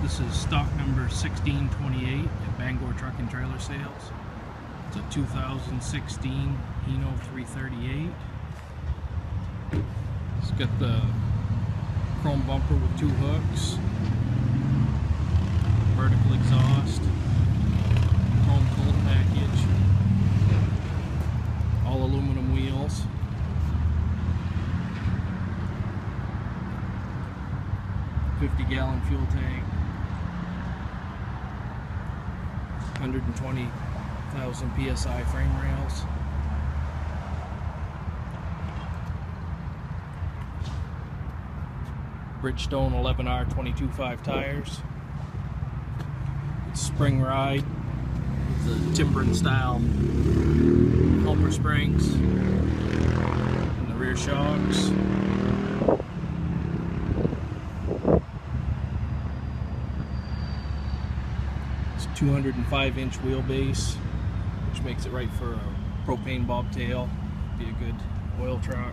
This is stock number 1628 at Bangor Truck and Trailer Sales. It's a 2016 Hino 338. It's got the chrome bumper with two hooks, vertical exhaust, chrome cold package, all aluminum wheels. Fifty gallon fuel tank. 120,000 psi frame rails. Bridgestone 11R 22.5 tires. Spring ride the Timbren style helper springs and the rear shocks. 205 inch wheelbase, which makes it right for a propane bobtail. Be a good oil truck.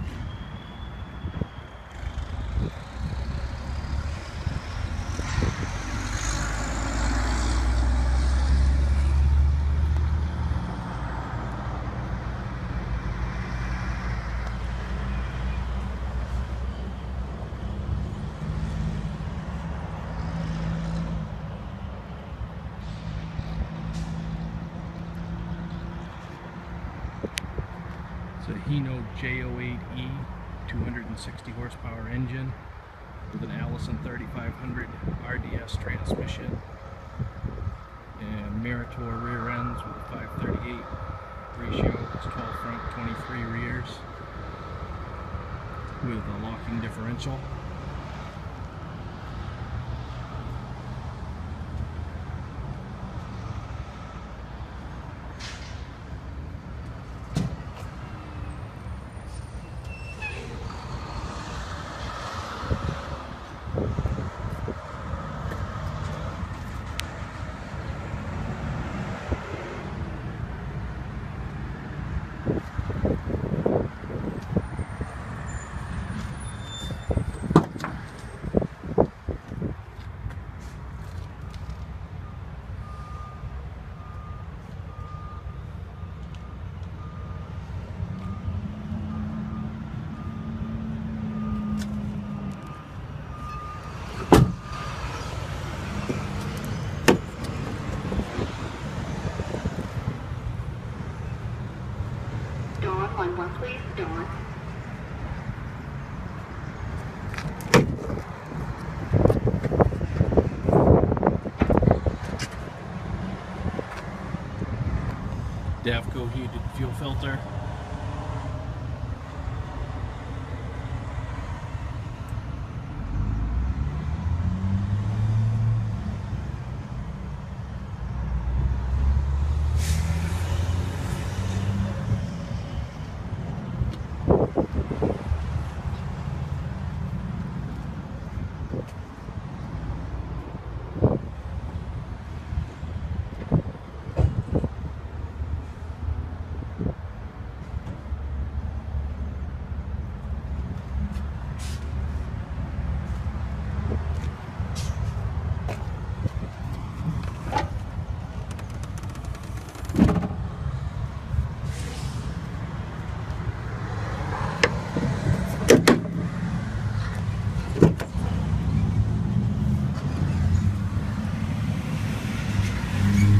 It's a Hino J08E 260 horsepower engine with an Allison 3500 RDS transmission and Meritor rear ends with a 538 ratio. It's 12 front, 23 rears with a locking differential. Dawn, line one, please. Dawn. Davco heated fuel filter.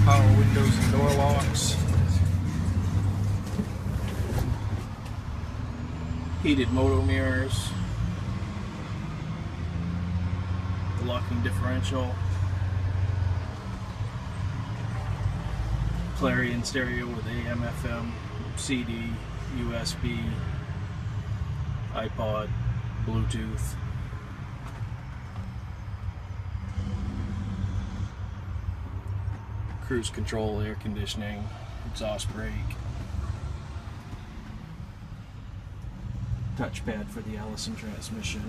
Power windows and door locks. Heated moto mirrors. The locking differential. Clarion stereo with AM, FM, CD, USB, iPod, Bluetooth. Cruise control, air conditioning, exhaust brake, touchpad for the Allison transmission.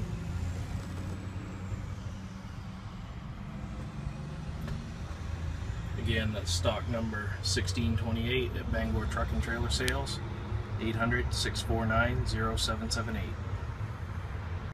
Again, that's stock number 1628 at Bangor Truck and Trailer Sales, 800 649 0778.